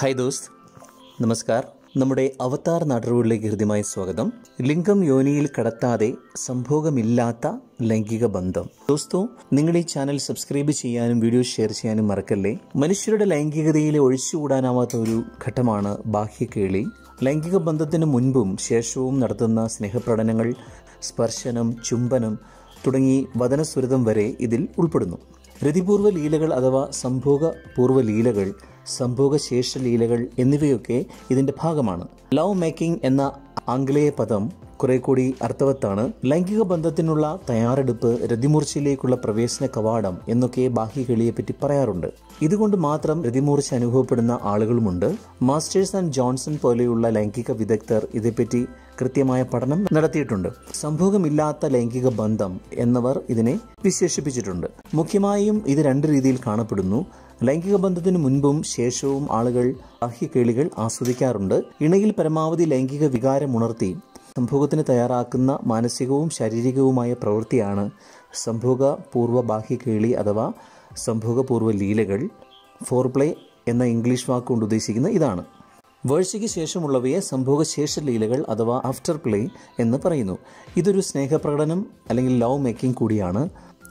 Hi ദോസ്ത്. നമസ്കാർ. നമ്മുടെ അവതാർ നാട്ടുകളിലേക്ക് ഹൃദ്യമായ സ്വാഗതം. ലിംഗം യോനിയിൽ കടത്താതെ സംഭോഗമില്ലാത്ത ലൈംഗിക ബന്ധം. ദോസ്തോ നിങ്ങൾ ഈ ചാനൽ സബ്സ്ക്രൈബ് ചെയ്യാനും വീഡിയോ ഷെയർ ചെയ്യാനും മറക്കല്ലേ? മനുഷ്യരുടെ ലൈംഗികതയിലെ ഒഴിച്ചുകൂടാനാവാത്ത ഒരു ഘട്ടമാണ് ബാഹ്യകേളി. ലൈംഗിക ബന്ധത്തിന് മുൻപും ശേഷവും നടത്തുന്ന സ്നേഹപ്രകടനങ്ങൾ സ്പർശനം ചുംബനം തുടങ്ങി വദനസ്വരിതം വരെ ഇതിൽ ഉൾപ്പെടുന്നു. രതിപൂർവ ലീലകൾ അഥവാ സംഭോഗ പൂർവ ലീലകൾ സംഭോഗശേഷ ലീലകൾ എന്നിവയൊക്കെ ഇതിന്റെ ഭാഗമാണ്. ലവ് മേക്കിംഗ് എന്ന ആംഗലേയ പദം കുറെ കൂടി അർത്ഥവത്താണ്. ലൈംഗിക ബന്ധത്തിനുള്ള തയ്യാറെടുപ്പ് രതിമൂർച്ചയിലേക്കുള്ള പ്രവേശന കവാടം എന്നൊക്കെ ബാഹ്യകളിയെ പറ്റി പറയാറുണ്ട്. ഇതുകൊണ്ട് മാത്രം രതിമൂർച്ച അനുഭവപ്പെടുന്ന ആളുകളുമുണ്ട്. മാസ്റ്റേഴ്സ് ആൻഡ് ജോൺസൺ പോലെയുള്ള ലൈംഗിക വിദഗ്ധർ ഇതേപ്പറ്റി കൃത്യമായ പഠനം നടത്തിയിട്ടുണ്ട്. സംഭോഗമില്ലാത്ത ലൈംഗിക ബന്ധം എന്നവർ ഇതിനെ വിശേഷിപ്പിച്ചിട്ടുണ്ട്. മുഖ്യമായും ഇത് രണ്ട് രീതിയിൽ കാണപ്പെടുന്നു. ലൈംഗിക ബന്ധത്തിന് മുൻപും ശേഷവും ആളുകൾ ബാഹ്യകേളികൾ ആസ്വദിക്കാറുണ്ട്. ഇണയിൽ പരമാവധി ലൈംഗിക വികാരം ഉണർത്തി സംഭോഗത്തിന് തയ്യാറാക്കുന്ന മാനസികവും ശാരീരികവുമായ പ്രവൃത്തിയാണ് സംഭോഗ പൂർവ ബാഹ്യകേളി അഥവാ സംഭവപൂർവ ലീലകൾ ഫോർപ്ലേ എന്ന ഇംഗ്ലീഷ് വാക്കുകൊണ്ട് ഉദ്ദേശിക്കുന്ന ഇതാണ്. വേഴ്ചയ്ക്ക് ശേഷമുള്ളവയെ സംഭോഗശേഷ ലീലകൾ അഥവാ ആഫ്റ്റർ പ്ലേ എന്ന് പറയുന്നു. ഇതൊരു സ്നേഹപ്രകടനം അല്ലെങ്കിൽ ലവ് മേക്കിംഗ് കൂടിയാണ്.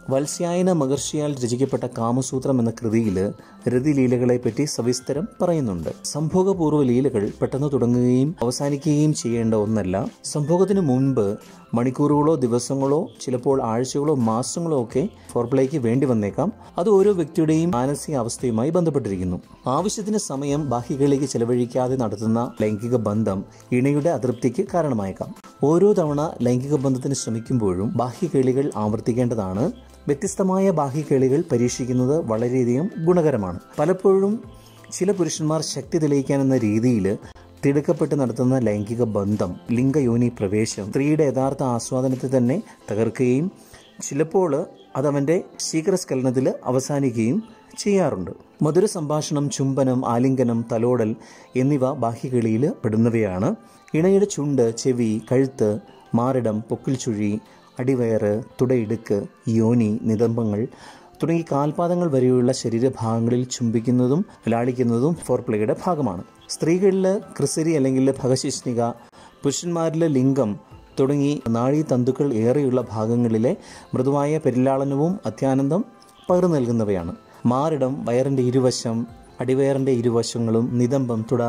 വത്സ്യായന മഹർഷിയാൽ രചിക്കപ്പെട്ട കാമസൂത്രം എന്ന കൃതിയിൽ രതിലീലകളെ പറ്റി സവിസ്തരം പറയുന്നുണ്ട്. സംഭോഗപൂർവ ലീലകൾ പെട്ടെന്ന് തുടങ്ങുകയും അവസാനിക്കുകയും ചെയ്യേണ്ട ഒന്നല്ല. സംഭോഗത്തിന് മുൻപ് മണിക്കൂറുകളോ ദിവസങ്ങളോ ചിലപ്പോൾ ആഴ്ചകളോ മാസങ്ങളോ ഒക്കെ ഫോർപ്ലേക്ക് വേണ്ടി വന്നേക്കാം. അത് ഓരോ വ്യക്തിയുടെയും മാനസിക അവസ്ഥയുമായി ബന്ധപ്പെട്ടിരിക്കുന്നു. ആവശ്യത്തിന് സമയം ബാഹ്യകളിലേക്ക് ചെലവഴിക്കാതെ നടത്തുന്ന ലൈംഗിക ബന്ധം ഇണയുടെ അതൃപ്തിക്ക് കാരണമായേക്കാം. ഓരോ തവണ ലൈംഗിക ബന്ധത്തിന് ശ്രമിക്കുമ്പോഴും ബാഹ്യകേളികൾ ആവർത്തിക്കേണ്ടതാണ്. വ്യത്യസ്തമായ ബാഹ്യകേളികൾ പരീക്ഷിക്കുന്നത് വളരെയധികം ഗുണകരമാണ്. പലപ്പോഴും ചില പുരുഷന്മാർ ശക്തി തെളിയിക്കാനെന്ന രീതിയിൽ തിടുക്കപ്പെട്ട് നടത്തുന്ന ലൈംഗിക ബന്ധം ലിംഗയോനി പ്രവേശം സ്ത്രീയുടെ യഥാർത്ഥ ആസ്വാദനത്തെ തന്നെ തകർക്കുകയും ചിലപ്പോൾ അതവന്റെ ശീഘ്രസ്ഖലനത്തിൽ അവസാനിക്കുകയും ചെയ്യാറുണ്ട്. മധുര സംഭാഷണം ചുംബനം ആലിംഗനം തലോടൽ എന്നിവ ബാഹ്യകളിയിൽ പെടുന്നവയാണ്. ഇണയുടെ ചുണ്ട് ചെവി കഴുത്ത് മാറിടം പൊക്കിൽ ചുഴി അടിവയറ് തുടയിടുക്ക് യോനി നിതംബങ്ങൾ തുടങ്ങി കാൽപാദങ്ങൾ വരെയുള്ള ശരീരഭാഗങ്ങളിൽ ചുംബിക്കുന്നതും ലാളിക്കുന്നതും ഫോർപ്ലേയുടെ ഭാഗമാണ്. സ്ത്രീകളിൽ ക്രിസരി അല്ലെങ്കിൽ ഭഗശിഷ്ണിക പുരുഷന്മാരിലെ ലിംഗം തുടങ്ങി നാഴീ തന്തുക്കൾ ഏറെയുള്ള ഭാഗങ്ങളിലെ മൃദുവായ പെരിലാളനവും അത്യാനന്ദം പകർന്നു നൽകുന്നവയാണ്. മാറിടം വയറിന്റെ ഇരുവശം അടിവയറിന്റെ ഇരുവശങ്ങളും നിതംബം തുട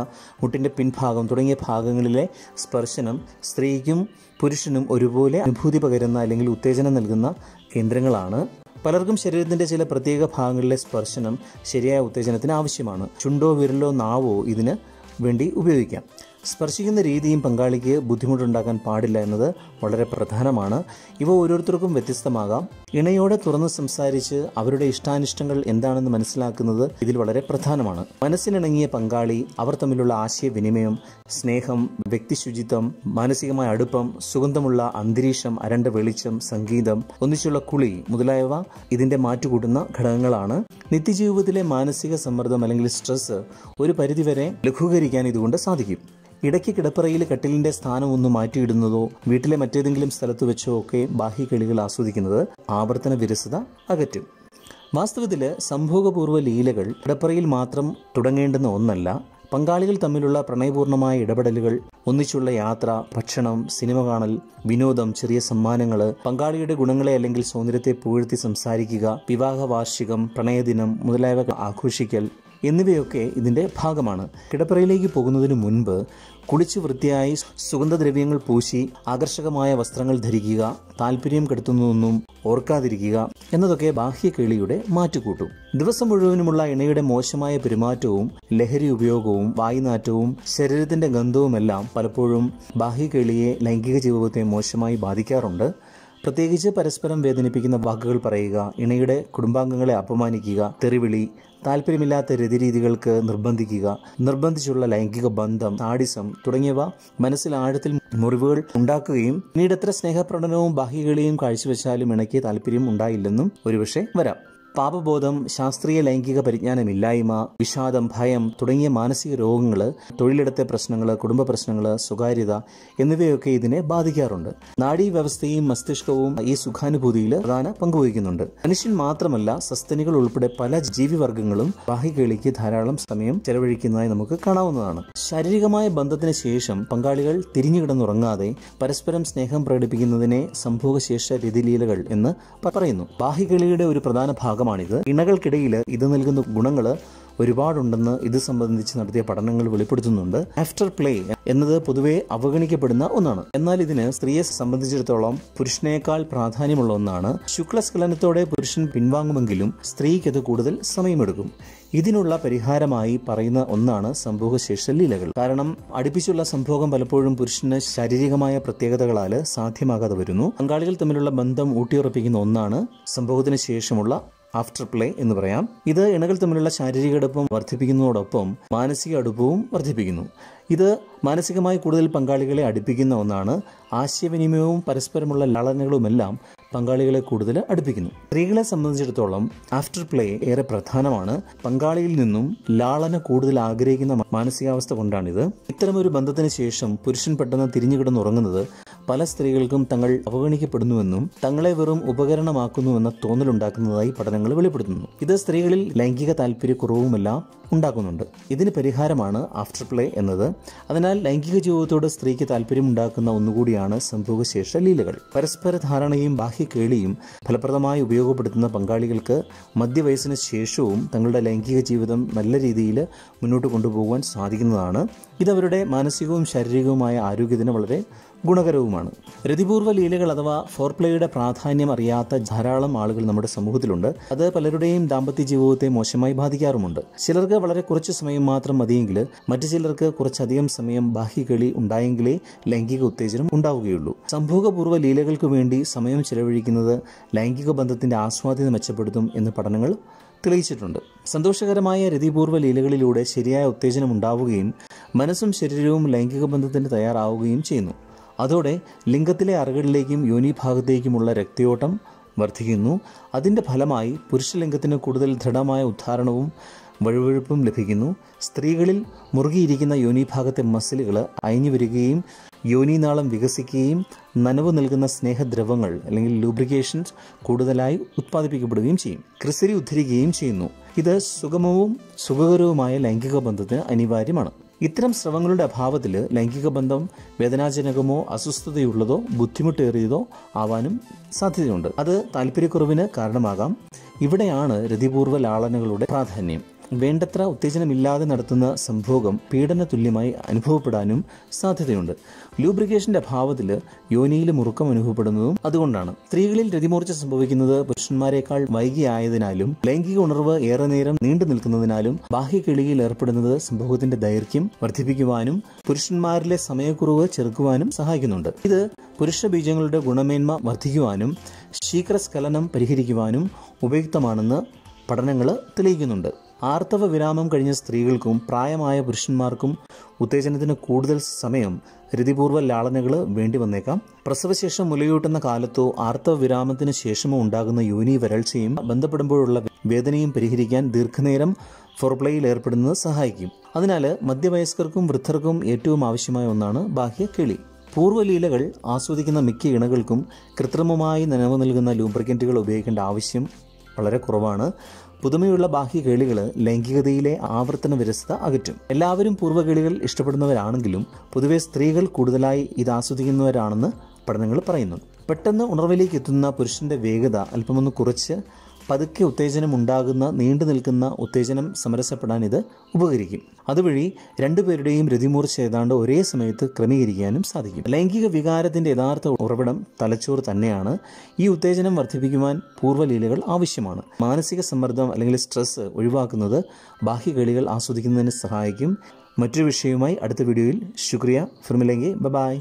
മുട്ടിന്റെ പിൻഭാഗം തുടങ്ങിയ ഭാഗങ്ങളിലെ സ്പർശനം സ്ത്രീക്കും പുരുഷനും ഒരുപോലെ അനുഭൂതി പകരുന്ന അല്ലെങ്കിൽ ഉത്തേജനം നൽകുന്ന കേന്ദ്രങ്ങളാണ്. പലർക്കും ശരീരത്തിന്റെ ചില പ്രത്യേക ഭാഗങ്ങളിലെ സ്പർശനം ശരിയായ ഉത്തേജനത്തിന് ആവശ്യമാണ്. ചുണ്ടോ വിരലോ നാവോ ഇതിന് വേണ്ടി ഉപയോഗിക്കാം. സ്പർശിക്കുന്ന രീതിയും പങ്കാളിക്ക് ബുദ്ധിമുട്ടുണ്ടാക്കാൻ പാടില്ല എന്നത് വളരെ പ്രധാനമാണ്. ഇവ ഓരോരുത്തർക്കും വ്യത്യസ്തമാകാം. ഇണയോടെ തുറന്ന് സംസാരിച്ച് അവരുടെ ഇഷ്ടാനിഷ്ടങ്ങൾ എന്താണെന്ന് മനസ്സിലാക്കുന്നത് ഇതിൽ വളരെ പ്രധാനമാണ്. മനസ്സിനിണങ്ങിയ പങ്കാളി അവർ തമ്മിലുള്ള ആശയവിനിമയം സ്നേഹം വ്യക്തിശുചിത്വം മാനസികമായ അടുപ്പം സുഗന്ധമുള്ള അന്തരീക്ഷം അരണ്ട വെളിച്ചം സംഗീതം ഒന്നിച്ചുള്ള കുളി മുതലായവ ഇതിന്റെ മാറ്റുകൂട്ടുന്ന ഘടകങ്ങളാണ്. നിത്യജീവിതത്തിലെ മാനസിക സമ്മർദ്ദം അല്ലെങ്കിൽ സ്ട്രെസ് ഒരു പരിധിവരെ ലഘൂകരിക്കാൻ ഇതുകൊണ്ട് സാധിക്കും. ഇടയ്ക്ക് കിടപ്പറയിൽ കട്ടിലിന്റെ സ്ഥാനം ഒന്ന് മാറ്റിയിടുന്നതോ വീട്ടിലെ മറ്റേതെങ്കിലും സ്ഥലത്ത് വെച്ചോ ഒക്കെ ബാഹ്യ കളികൾ ആസ്വദിക്കുന്നത് ആവർത്തന വിരസത അകറ്റും. വാസ്തവത്തിൽ സംഭോഗപൂർവ ലീലകൾ കിടപ്പറയിൽ മാത്രം തുടങ്ങേണ്ടുന്ന ഒന്നല്ല പങ്കാളികൾ തമ്മിലുള്ള പ്രണയപൂർണമായ ഇടപെടലുകൾ ഒന്നിച്ചുള്ള യാത്ര ഭക്ഷണം സിനിമ കാണൽ വിനോദം ചെറിയ സമ്മാനങ്ങൾ പങ്കാളിയുടെ ഗുണങ്ങളെ അല്ലെങ്കിൽ സൗന്ദര്യത്തെ പുകഴ്ത്തി സംസാരിക്കുക വിവാഹ വാർഷികം പ്രണയദിനം മുതലായവ ആഘോഷിക്കൽ എന്നിവയൊക്കെ ഇതിന്റെ ഭാഗമാണ്. കിടപ്പറയിലേക്ക് പോകുന്നതിന് മുൻപ് കുളിച്ച് വൃത്തിയായി സുഗന്ധദ്രവ്യങ്ങൾ പൂശി ആകർഷകമായ വസ്ത്രങ്ങൾ ധരിക്കുക താല്പര്യം കെടുത്തുന്നതൊന്നും ഓർക്കാതിരിക്കുക എന്നതൊക്കെ ബാഹ്യകേളിയുടെ മാറ്റുകൂട്ടും. ദിവസം മുഴുവനുമുള്ള ഇണയുടെ മോശമായ പെരുമാറ്റവും ലഹരി ഉപയോഗവും വായുനാറ്റവും ശരീരത്തിന്റെ ഗന്ധവുമെല്ലാം പലപ്പോഴും ബാഹ്യകേളിയെ ലൈംഗിക ജീവിതത്തെ മോശമായി ബാധിക്കാറുണ്ട്. പ്രത്യേകിച്ച് പരസ്പരം വേദനിപ്പിക്കുന്ന വാക്കുകൾ പറയുക ഇണയുടെ കുടുംബാംഗങ്ങളെ അപമാനിക്കുക തെറിവിളി താല്പര്യമില്ലാത്ത രതിരീതികൾക്ക് നിർബന്ധിക്കുക നിർബന്ധിച്ചുള്ള ലൈംഗിക ബന്ധം താടിസം തുടങ്ങിയവ മനസ്സിൽ ആഴത്തിൽ മുറിവുകൾ ഉണ്ടാക്കുകയും പിന്നീട് എത്ര സ്നേഹപ്രകടനവും ബാഹ്യകളിയും കാഴ്ചവെച്ചാലും ഇണയ്ക്ക് താല്പര്യം ഉണ്ടായില്ലെന്നും ഒരുപക്ഷെ വരാം. പാപബോധം ശാസ്ത്രീയ ലൈംഗിക പരിജ്ഞാനമില്ലായ്മ വിഷാദം ഭയം തുടങ്ങിയ മാനസിക രോഗങ്ങൾ തൊഴിലിടത്തെ പ്രശ്നങ്ങൾ കുടുംബ പ്രശ്നങ്ങൾ സ്വകാര്യത എന്നിവയൊക്കെ ഇതിനെ ബാധിക്കാറുണ്ട്. നാഡീ വ്യവസ്ഥയും മസ്തിഷ്കവും ഈ സുഖാനുഭൂതിയിൽ പ്രധാന പങ്കുവഹിക്കുന്നുണ്ട് മനുഷ്യൻ മാത്രമല്ല സസ്തനികൾ ഉൾപ്പെടെ പല ജീവിവർഗങ്ങളും ബാഹ്യകേളിക്ക് ധാരാളം സമയം ചെലവഴിക്കുന്നതായി നമുക്ക് കാണാവുന്നതാണ്. ശാരീരികമായ ബന്ധത്തിന് ശേഷം പങ്കാളികൾ തിരിഞ്ഞു കിടന്നുറങ്ങാതെ പരസ്പരം സ്നേഹം പ്രകടിപ്പിക്കുന്നതിനെ സംഭോഗശേഷ രതിലീലകൾ എന്ന് പറയുന്നു. ബാഹ്യകളിയുടെ ഒരു പ്രധാന ഭാഗമാണിത്. ഇണകൾക്കിടയിൽ ഇത് നൽകുന്ന ഗുണങ്ങൾ ഒരുപാടുണ്ടെന്ന് ഇത് സംബന്ധിച്ച് നടത്തിയ പഠനങ്ങൾ വെളിപ്പെടുത്തുന്നുണ്ട്. ആഫ്റ്റർ പ്ലേ എന്നത് പൊതുവെ അവഗണിക്കപ്പെടുന്ന ഒന്നാണ്. എന്നാൽ ഇതിന് സ്ത്രീയെ സംബന്ധിച്ചിടത്തോളം പുരുഷനേക്കാൾ പ്രാധാന്യമുള്ള ഒന്നാണ്. ശുക്ലസ്ഖലനത്തോടെ പുരുഷൻ പിൻവാങ്ങുമെങ്കിലും സ്ത്രീക്ക് അത് കൂടുതൽ സമയമെടുക്കും. ഇതിനുള്ള പരിഹാരമായി പറയുന്ന ഒന്നാണ് സംഭോഗശേഷ ലീലകൾ. കാരണം അടുപ്പിച്ചുള്ള സംഭോഗം പലപ്പോഴും പുരുഷന് ശാരീരികമായ പ്രത്യേകതകളാൽ സാധ്യമാകാതെ വരുന്നു. പങ്കാളികൾ തമ്മിലുള്ള ബന്ധം ഊട്ടിയുറപ്പിക്കുന്ന ഒന്നാണ് സംഭവത്തിന് ശേഷമുള്ള ആഫ്റ്റർ പ്ലേ എന്ന് പറയാം. ഇത് ഇണകൾ തമ്മിലുള്ള ശാരീരിക അടുപ്പം വർദ്ധിപ്പിക്കുന്നതോടൊപ്പം മാനസിക അടുപ്പവും വർദ്ധിപ്പിക്കുന്നു. ഇത് മാനസികമായി കൂടുതൽ പങ്കാളികളെ അടുപ്പിക്കുന്ന ഒന്നാണ്. ആശയവിനിമയവും പരസ്പരമുള്ള ലാളനകളുമെല്ലാം പങ്കാളികളെ കൂടുതൽ അടുപ്പിക്കുന്നു. സ്ത്രീകളെ സംബന്ധിച്ചിടത്തോളം ആഫ്റ്റർ പ്ലേ ഏറെ പ്രധാനമാണ്. പങ്കാളിയിൽ നിന്നും ലാളന കൂടുതൽ ആഗ്രഹിക്കുന്ന മാനസികാവസ്ഥ കൊണ്ടാണിത്. ഇത്തരമൊരു ബന്ധത്തിന് ശേഷം പുരുഷൻ പെട്ടെന്ന് തിരിഞ്ഞു കിടന്നുറങ്ങുന്നത് പല സ്ത്രീകൾക്കും തങ്ങൾ അവഗണിക്കപ്പെടുന്നുവെന്നും തങ്ങളെ വെറും ഉപകരണമാക്കുന്നുവെന്ന തോന്നലുണ്ടാക്കുന്നതായി പഠനങ്ങൾ വെളിപ്പെടുത്തുന്നു. ഇത് സ്ത്രീകളിൽ ലൈംഗിക താല്പര്യക്കുറവുമെല്ലാം ഉണ്ടാക്കുന്നുണ്ട്. ഇതിന് പരിഹാരമാണ് ആഫ്റ്റർ പ്ലേ എന്നത്. അതിനാൽ ലൈംഗിക ജീവിതത്തോട് സ്ത്രീക്ക് താല്പര്യമുണ്ടാക്കുന്ന ഒന്നുകൂടിയാണ് സംഭോഗശേഷ ലീലകൾ. പരസ്പര ധാരണയും ബാഹ്യ കേളിയും ഫലപ്രദമായി ഉപയോഗപ്പെടുത്തുന്ന പങ്കാളികൾക്ക് മധ്യവയസ്സിന് ശേഷവും തങ്ങളുടെ ലൈംഗിക ജീവിതം നല്ല രീതിയിൽ മുന്നോട്ട് കൊണ്ടുപോകാൻ സാധിക്കുന്നതാണ്. ഇത് അവരുടെ മാനസികവും ശാരീരികവുമായ ആരോഗ്യത്തിന് വളരെ ഗുണകരവുമാണ്. രതിപൂർവ ലീലകൾ അഥവാ ഫോർപ്ലേയുടെ പ്രാധാന്യം അറിയാത്ത ധാരാളം ആളുകൾ നമ്മുടെ സമൂഹത്തിലുണ്ട്. അത് പലരുടെയും ദാമ്പത്യ ജീവിതത്തെ മോശമായി ബാധിക്കാറുമുണ്ട്. ചിലർക്ക് വളരെ കുറച്ച് സമയം മാത്രം മതിയെങ്കിൽ മറ്റു ചിലർക്ക് കുറച്ചധികം സമയം ബാഹ്യകളി ഉണ്ടായെങ്കിലേ ലൈംഗിക ഉത്തേജനം ഉണ്ടാവുകയുള്ളൂ. സംഭോഗപൂർവ ലീലകൾക്ക് വേണ്ടി സമയം ചെലവഴിക്കുന്നത് ലൈംഗിക ബന്ധത്തിന്റെ ആസ്വാദ്യത മെച്ചപ്പെടുത്തും എന്ന് പഠനങ്ങൾ തെളിയിച്ചിട്ടുണ്ട്. സന്തോഷകരമായ രതിപൂർവ ലീലകളിലൂടെ ശരിയായ ഉത്തേജനം ഉണ്ടാവുകയും മനസ്സും ശരീരവും ലൈംഗിക ബന്ധത്തിന് തയ്യാറാവുകയും ചെയ്യുന്നു. അതോടെ ലിംഗത്തിലെ അറകളിലേക്കും യോനിഭാഗത്തേക്കുമുള്ള രക്തയോട്ടം വർദ്ധിക്കുന്നു. അതിന്റെ ഫലമായി പുരുഷലിംഗത്തിന് കൂടുതൽ ദൃഢമായ ഉദ്ധാരണവും വഴുവഴുപ്പും ലഭിക്കുന്നു. സ്ത്രീകളിൽ മുറുകിയിരിക്കുന്ന യോനിഭാഗത്തെ മസിലുകൾ അയഞ്ഞു വരികയും യോനിനാളം വികസിക്കുകയും നനവ് നൽകുന്ന സ്നേഹദ്രവങ്ങൾ അല്ലെങ്കിൽ ലൂബ്രിക്കേഷൻസ് കൂടുതലായി ഉത്പാദിപ്പിക്കപ്പെടുകയും ചെയ്യും. ക്രിസരി ഉദ്ധരിക്കുകയും ചെയ്യുന്നു. ഇത് സുഗമവും സുഖകരവുമായ ലൈംഗിക ബന്ധത്തിന് അനിവാര്യമാണ്. ഇത്തരം സ്രവങ്ങളുടെ അഭാവത്തിൽ ലൈംഗിക ബന്ധം വേദനാജനകമോ അസ്വസ്ഥതയുള്ളതോ ബുദ്ധിമുട്ടേറിയതോ ആവാനും സാധ്യതയുണ്ട്. അത് താല്പര്യക്കുറവിന് കാരണമാകാം. ഇവിടെയാണ് രതിപൂർവ ലാളനകളുടെ പ്രാധാന്യം. വേണ്ടത്ര ഉത്തേജനമില്ലാതെ നടത്തുന്ന സംഭോഗം പീഡന തുല്യമായി അനുഭവപ്പെടാനും സാധ്യതയുണ്ട്. ലൂബ്രിക്കേഷന്റെ അഭാവത്തിൽ യോനിയിൽ മുറുക്കം അനുഭവപ്പെടുന്നതും അതുകൊണ്ടാണ്. സ്ത്രീകളിൽ രതിമൂർച്ച സംഭവിക്കുന്നത് പുരുഷന്മാരെക്കാൾ വൈകിയായതിനാലും ലൈംഗിക ഉണർവ് ഏറെ നേരം നീണ്ടു നിൽക്കുന്നതിനാലും ബാഹ്യകിളിയിൽ ഏർപ്പെടുന്നത് സംഭവത്തിന്റെ ദൈർഘ്യം വർദ്ധിപ്പിക്കുവാനും പുരുഷന്മാരിലെ സമയക്കുറവ് ചെറുക്കുവാനും സഹായിക്കുന്നുണ്ട്. ഇത് പുരുഷ ബീജങ്ങളുടെ ഗുണമേന്മ വർദ്ധിക്കുവാനും ശീഘ്രസ്ഖലനം പരിഹരിക്കുവാനും ഉപയുക്തമാണെന്ന് പഠനങ്ങൾ തെളിയിക്കുന്നുണ്ട്. ആർത്തവ വിരാമം കഴിഞ്ഞ സ്ത്രീകൾക്കും പ്രായമായ പുരുഷന്മാർക്കും ഉത്തേജനത്തിന് കൂടുതൽ സമയം രതിപൂർവ ലാളനകൾ വേണ്ടി വന്നേക്കാം. പ്രസവശേഷം മുലയൂട്ടുന്ന കാലത്തോ ആർത്തവ വിരാമത്തിന് ശേഷമോ ഉണ്ടാകുന്ന യോനി വരൾച്ചയും ബന്ധപ്പെടുമ്പോഴുള്ള വേദനയും പരിഹരിക്കാൻ ദീർഘനേരം ഫോർപ്ലേയിൽ ഏർപ്പെടുന്നത് സഹായിക്കും. അതിനാൽ മധ്യവയസ്കർക്കും വൃദ്ധർക്കും ഏറ്റവും ആവശ്യമായ ഒന്നാണ് ബാഹ്യ കിളി. പൂർവലീലകൾ ആസ്വദിക്കുന്ന മിക്ക ഇണകൾക്കും കൃത്രിമമായി നനവ് നൽകുന്ന ലൂബ്രിക്കന്റുകൾ ഉപയോഗിക്കേണ്ട ആവശ്യം വളരെ കുറവാണ്. പുതുമയുള്ള ബാഹ്യ കേളികൾ ലൈംഗികതയിലെ ആവർത്തന വിരസത അകറ്റും. എല്ലാവരും പൂർവകേളികൾ ഇഷ്ടപ്പെടുന്നവരാണെങ്കിലും പൊതുവെ സ്ത്രീകൾ കൂടുതലായി ഇത് ആസ്വദിക്കുന്നവരാണെന്ന് പഠനങ്ങൾ പറയുന്നു. പെട്ടെന്ന് ഉണർവിലേക്ക് എത്തുന്ന പുരുഷന്റെ വേഗത അല്പമൊന്ന് കുറച്ച് പതുക്കെ ഉത്തേജനം ഉണ്ടാകുന്ന നീണ്ടു നിൽക്കുന്ന ഉത്തേജനം സമരസപ്പെടാൻ ഇത് ഉപകരിക്കും. അതുവഴി രണ്ടുപേരുടെയും രതിമൂർച്ച ഏതാണ്ട് ഒരേ സമയത്ത് ക്രമീകരിക്കാനും സാധിക്കും. ലൈംഗിക വികാരത്തിന്റെ യഥാർത്ഥ ഉറവിടം തലച്ചോർ തന്നെയാണ്. ഈ ഉത്തേജനം വർദ്ധിപ്പിക്കുവാൻ പൂർവലീലകൾ ആവശ്യമാണ്. മാനസിക സമ്മർദ്ദം അല്ലെങ്കിൽ സ്ട്രെസ് ഒഴിവാക്കുന്നത് ബാഹ്യ കളികൾ ആസ്വദിക്കുന്നതിന് സഹായിക്കും. മറ്റൊരു വിഷയവുമായി അടുത്ത വീഡിയോയിൽ. ശുക്രിയ. ഫിർമിലെങ്കി. ബൈ.